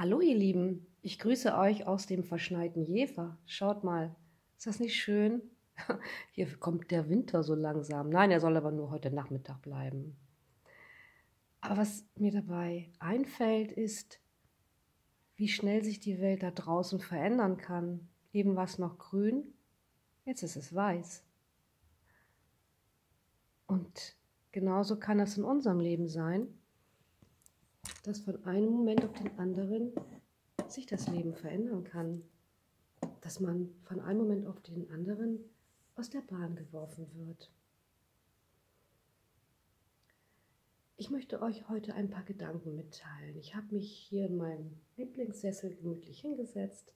Hallo ihr Lieben, ich grüße euch aus dem verschneiten Jever. Schaut mal, ist das nicht schön? Hier kommt der Winter so langsam. Nein, er soll aber nur heute Nachmittag bleiben. Aber was mir dabei einfällt, ist, wie schnell sich die Welt da draußen verändern kann. Eben war es noch grün, jetzt ist es weiß. Und genauso kann das in unserem Leben sein dass von einem Moment auf den anderen sich das Leben verändern kann. Dass man von einem Moment auf den anderen aus der Bahn geworfen wird. Ich möchte euch heute ein paar Gedanken mitteilen. Ich habe mich hier in meinem Lieblingssessel gemütlich hingesetzt,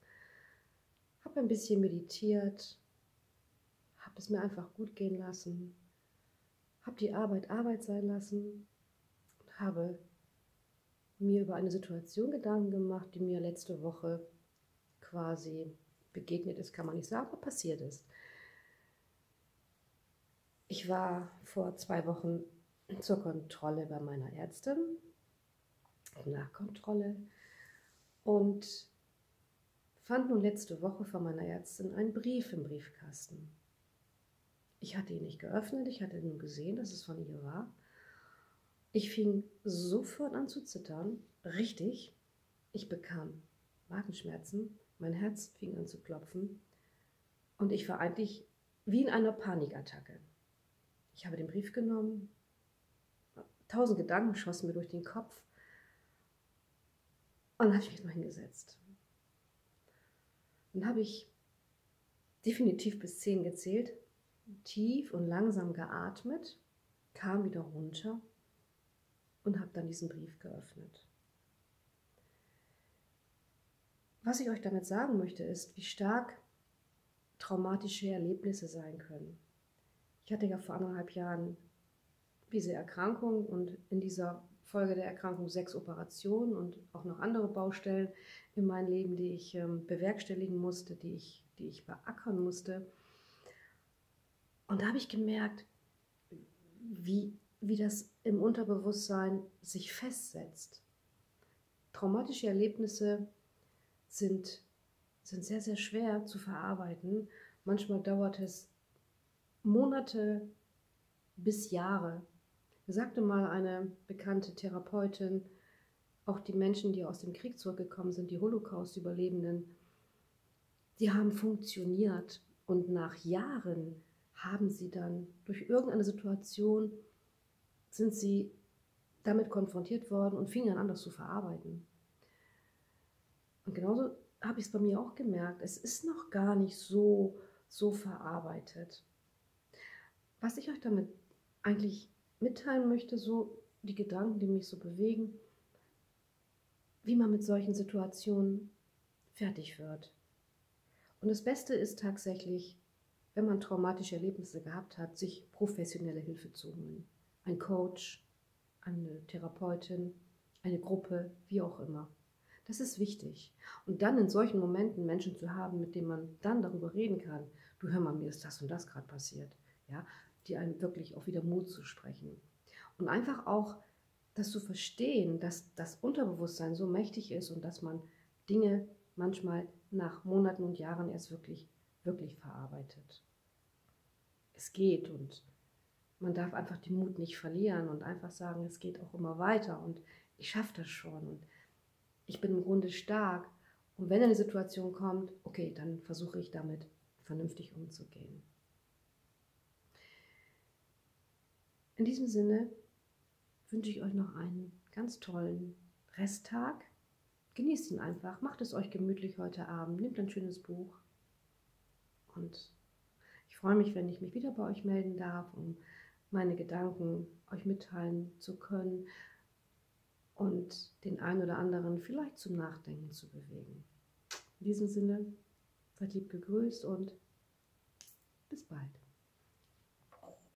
habe ein bisschen meditiert, habe es mir einfach gut gehen lassen, habe die Arbeit Arbeit sein lassen und habe mir über eine Situation Gedanken gemacht, die mir letzte Woche quasi begegnet ist, kann man nicht sagen, aber passiert ist. Ich war vor zwei Wochen zur Kontrolle bei meiner Ärztin, Nachkontrolle, und fand nun letzte Woche von meiner Ärztin einen Brief im Briefkasten. Ich hatte ihn nicht geöffnet, ich hatte nur gesehen, dass es von ihr war ich fing sofort an zu zittern, richtig. Ich bekam Magenschmerzen, mein Herz fing an zu klopfen und ich war eigentlich wie in einer Panikattacke. Ich habe den Brief genommen, tausend Gedanken schossen mir durch den Kopf und dann habe ich mich mal hingesetzt. Dann habe ich definitiv bis zehn gezählt, tief und langsam geatmet, kam wieder runter und habe dann diesen Brief geöffnet. Was ich euch damit sagen möchte, ist, wie stark traumatische Erlebnisse sein können. Ich hatte ja vor anderthalb Jahren diese Erkrankung und in dieser Folge der Erkrankung sechs Operationen und auch noch andere Baustellen in meinem Leben, die ich ähm, bewerkstelligen musste, die ich, die ich beackern musste. Und da habe ich gemerkt, wie wie das im Unterbewusstsein sich festsetzt. Traumatische Erlebnisse sind, sind sehr, sehr schwer zu verarbeiten. Manchmal dauert es Monate bis Jahre. Sagte mal eine bekannte Therapeutin, auch die Menschen, die aus dem Krieg zurückgekommen sind, die Holocaust-Überlebenden, die haben funktioniert und nach Jahren haben sie dann durch irgendeine Situation sind sie damit konfrontiert worden und fingen an, das zu verarbeiten. Und genauso habe ich es bei mir auch gemerkt. Es ist noch gar nicht so, so verarbeitet. Was ich euch damit eigentlich mitteilen möchte, so die Gedanken, die mich so bewegen, wie man mit solchen Situationen fertig wird. Und das Beste ist tatsächlich, wenn man traumatische Erlebnisse gehabt hat, sich professionelle Hilfe zu holen ein Coach, eine Therapeutin, eine Gruppe, wie auch immer. Das ist wichtig. Und dann in solchen Momenten Menschen zu haben, mit denen man dann darüber reden kann, du hör mal, mir ist das und das gerade passiert, ja, die einem wirklich auch wieder Mut zu sprechen. Und einfach auch das zu verstehen, dass das Unterbewusstsein so mächtig ist und dass man Dinge manchmal nach Monaten und Jahren erst wirklich, wirklich verarbeitet. Es geht und man darf einfach den Mut nicht verlieren und einfach sagen, es geht auch immer weiter und ich schaffe das schon und ich bin im Grunde stark. Und wenn eine Situation kommt, okay, dann versuche ich damit vernünftig umzugehen. In diesem Sinne wünsche ich euch noch einen ganz tollen Resttag. Genießt ihn einfach, macht es euch gemütlich heute Abend, nehmt ein schönes Buch und ich freue mich, wenn ich mich wieder bei euch melden darf, um meine Gedanken euch mitteilen zu können und den einen oder anderen vielleicht zum Nachdenken zu bewegen. In diesem Sinne, seid lieb gegrüßt und bis bald.